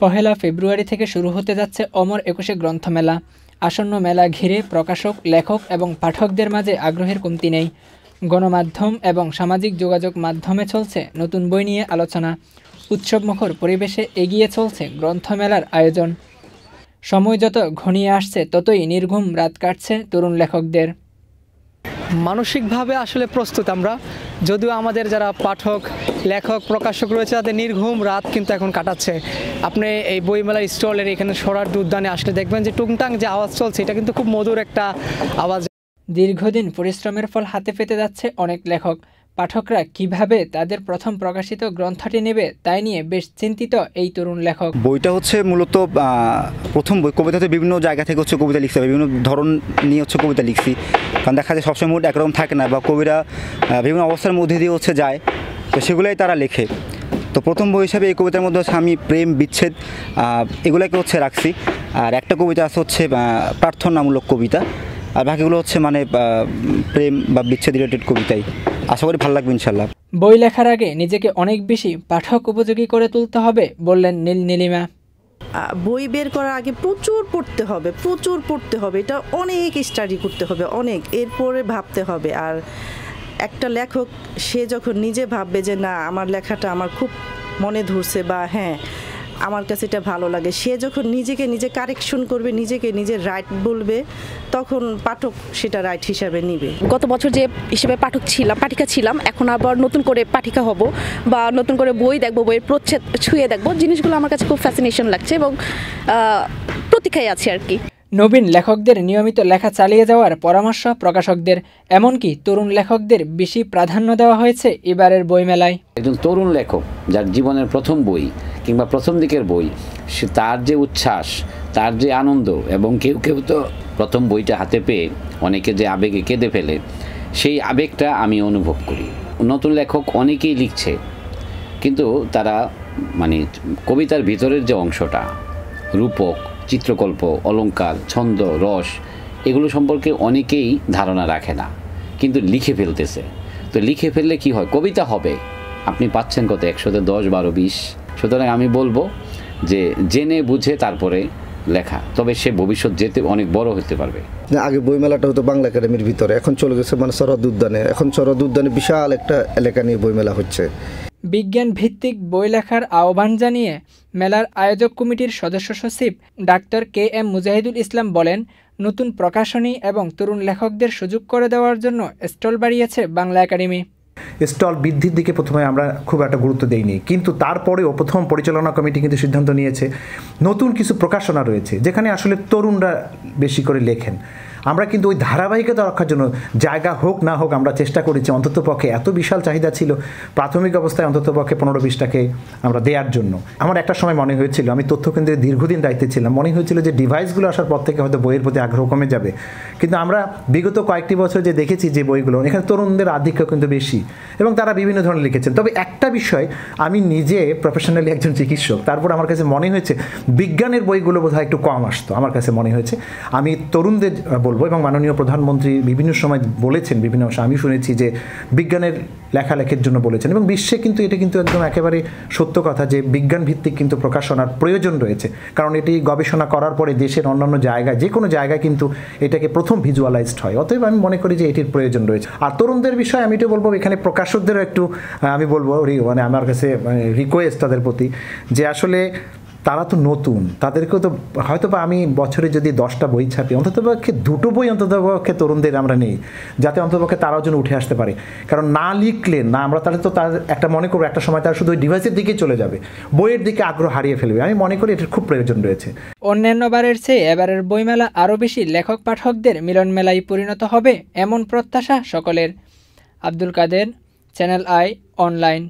পহেলা ফেব্রুয়ারি থেকে শুরু হতে যাচ্ছে অমর একুশে গ্রন্থমেলা। আসন্ন মেলা ঘিরে প্রকাশক, লেখক এবং পাঠকদের মাঝে আগ্রহের কমতি নেই। গণমাধ্যম এবং সামাজিক যোগাযোগ মাধ্যমে চলছে নতুন বই নিয়ে আলোচনা। উৎসবমুখর পরিবেশে এগিয়ে চলছে গ্রন্থমেলার আয়োজন। সময় যত ঘনিয়ে আসছে, ততই নির্ঘুম রাত কাটছে তরুণ লেখকদের। মানসিকভাবে আসলে প্রস্তুত আমরা। যদিও আমাদের যারা পাঠক, লেখক, প্রকাশক রয়েছে, তাদের নির্ঘুম রাত কিন্তু এখন কাটাচ্ছে। আপনি এই বইমেলা স্টলের এখানে সরার উদ্যানে আসলে দেখবেন যে টুংটাং যে আওয়াজ চলছে, এটা কিন্তু খুব মধুর একটা আওয়াজ। দীর্ঘদিন পরিশ্রমের ফল হাতে পেতে যাচ্ছে অনেক লেখক। পাঠকরা কীভাবে তাদের প্রথম প্রকাশিত গ্রন্থটি নেবে তাই নিয়ে বেশ চিন্তিত এই তরুণ লেখক। বইটা হচ্ছে মূলত প্রথম বই, কবিতাতে বিভিন্ন জায়গা থেকে হচ্ছে কবিতা লিখতে বিভিন্ন ধরন নিয়ে হচ্ছে কবিতা লিখছি। কারণ দেখা যায় সবসময় মুড একরকম থাকে না বা কবিরা বিভিন্ন অবস্থার মধ্যে দিয়ে হচ্ছে যায়, তো সেগুলোই তারা লেখে। তো প্রথম বই হিসাবে এই কবিতার মধ্যে হচ্ছে আমি প্রেম, বিচ্ছেদ এগুলোকে হচ্ছে রাখছি। আর একটা কবিতা আছে হচ্ছে প্রার্থনামূলক কবিতা। আর বাকিগুলো হচ্ছে মানে প্রেম বা বিচ্ছেদ রিলেটেড কবিতাই। আশা করি ভালো লাগবে ইনশাল্লাহ বই লেখার আগে নিজেকে অনেক বেশি পাঠক উপযোগী করে তুলতে হবে বললেন নীল নীলিমা। বই বের করার আগে প্রচুর পড়তে হবে প্রচুর পড়তে হবে এটা অনেক স্টাডি করতে হবে অনেক এরপরে ভাবতে হবে। আর একটা লেখক সে যখন নিজে ভাববে যে না আমার লেখাটা আমার খুব মনে ধরছে বা হ্যাঁ আমার কাছে এটা ভালো লাগে। সে যখন নিজেকে নিজে কারেকশন করবে, নিজেকে নিজে রাইট বলবে, তখন পাঠক সেটা রাইট হিসাবে নিবে। গত বছর যে হিসেবে পাঠক ছিলাম, পাঠিকা ছিলাম, এখন আবার নতুন করে পাঠিকা হব বা নতুন করে বই দেখব, বইয়ের প্রচ্ছেদ ছুঁয়ে দেখব। জিনিসগুলো আমার কাছে খুব ফ্যাসিনেশন লাগছে এবং প্রতীক্ষায় আছে আর কি। নবীন লেখকদের নিয়মিত লেখা চালিয়ে যাওয়ার পরামর্শ প্রকাশকদের, এমনকি তরুণ লেখকদের বেশি প্রাধান্য দেওয়া হয়েছে এবারের বইমেলায়। একজন তরুণ লেখক যার জীবনের প্রথম বই কিংবা প্রথম দিকের বই, সে তার যে উচ্ছ্বাস, তার যে আনন্দ এবং কেউ কেউ তো প্রথম বইটা হাতে পেয়ে অনেকে যে আবেগে কেঁদে ফেলে, সেই আবেগটা আমি অনুভব করি। নতুন লেখক অনেকেই লিখছে, কিন্তু তারা মানে কবিতার ভিতরের যে অংশটা, রূপক চিত্রকল্প, অলঙ্কার, ছন্দ, রস, এগুলো সম্পর্কে অনেকেই ধারণা রাখে না, কিন্তু লিখে ফেলতেছে। তো লিখে ফেললে কি হয়? কবিতা হবে। আপনি পাচ্ছেন কত? একশোতে দশ, বারো, বিশ। সুতরাং আমি বলব যে জেনে বুঝে তারপরে লেখা, তবে সে ভবিষ্যৎ যেতে অনেক বড় হতে পারবে। যে আগে বইমেলাটা হতো বাংলা একাডেমির ভিতরে, এখন চলে গেছে মানে শরৎ উদ্যানে। এখন শরৎ উদ্যানে বিশাল একটা এলাকা নিয়ে বইমেলা হচ্ছে। বিজ্ঞান ভিত্তিক বই লেখার আহ্বান জানিয়ে মেলার আয়োজক কমিটির সদস্য সচিব doctor K M Mujahidul Islam বলেন, নতুন প্রকাশনী এবং তরুণ লেখকদের সুযোগ করে দেওয়ার জন্য স্টল বাড়িয়েছে বাংলা একাডেমি। স্টল বৃদ্ধির দিকে প্রথমে আমরা খুব একটা গুরুত্ব দেইনি, কিন্তু তারপরেও প্রথম পরিচালনা কমিটি কিন্তু সিদ্ধান্ত নিয়েছে, নতুন কিছু প্রকাশনা রয়েছে, যেখানে আসলে তরুণরা বেশি করে লেখেন। আমরা কিন্তু ওই ধারাবাহিকতা রক্ষার জন্য জায়গা হোক না হোক আমরা চেষ্টা করেছি। অন্তত পক্ষে এত বিশাল চাহিদা ছিল, প্রাথমিক অবস্থায় অন্তত পক্ষে পনেরো বিশটাকে আমরা দেওয়ার জন্য। আমার একটা সময় মনে হয়েছিল, আমি তথ্য কেন্দ্রে দীর্ঘদিন দায়িত্বে ছিলাম। মনে হয়েছিল যে ডিভাইসগুলো আসার পর থেকে হয়তো বইয়ের প্রতি আগ্রহ কমে যাবে। কিন্তু আমরা বিগত কয়েকটি বছর যে দেখেছি যে বইগুলো, এখানে তরুণদের আধিক্য কিন্তু বেশি এবং তারা বিভিন্ন ধরনের লিখেছেন। তবে একটা বিষয়, আমি নিজে প্রফেশনালি একজন চিকিৎসক, তারপর আমার কাছে মনে হয়েছে বিজ্ঞানের বইগুলো বোধহয় একটু কম আসতো। আমার কাছে মনে হয়েছে, আমি তরুণদের বলব এবং মাননীয় প্রধানমন্ত্রী বিভিন্ন সময় বলেছেন, বিভিন্ন অংশে আমি শুনেছি যে বিজ্ঞানের লেখালেখির জন্য বলেছেন এবং বিশ্বে কিন্তু এটা কিন্তু একদম একেবারে সত্য কথা যে বিজ্ঞান ভিত্তিক কিন্তু প্রকাশনার প্রয়োজন রয়েছে। কারণ এটি গবেষণা করার পরে দেশের অন্যান্য জায়গায়, যে কোনো জায়গায় কিন্তু এটাকে প্রথম ভিজুয়ালাইজড হয়। অতএব আমি মনে করি যে এটির প্রয়োজন রয়েছে। আর তরুণদের বিষয়ে আমি এটা বলব, এখানে প্রকাশকদেরও একটু আমি বলব মানে আমার কাছে রিকোয়েস্ট তাদের প্রতি যে আসলে তারা তো নতুন। তাদেরকেও তো হয়তো বা আমি বছরে যদি দশটা বই ছাপি, অন্ততপক্ষে দুটো বই অন্ততপক্ষে তরুণদের আমরা নেই, যাতে অন্ততপক্ষে তারাও যেন উঠে আসতে পারে। কারণ না লিখলে, না আমরা তাহলে তো তার একটা মনে করব, একটা সময় তারা শুধু ওই ডিভাইসের দিকেই চলে যাবে। বইয়ের দিকে আগ্রহ হারিয়ে ফেলবে। আমি মনে করি এটার খুব প্রয়োজন রয়েছে। অন্যান্য বারের চেয়ে এবারের বইমেলা আরও বেশি লেখক পাঠকদের মিলন মেলায় পরিণত হবে এমন প্রত্যাশা সকলের। Abdul Kader channel I online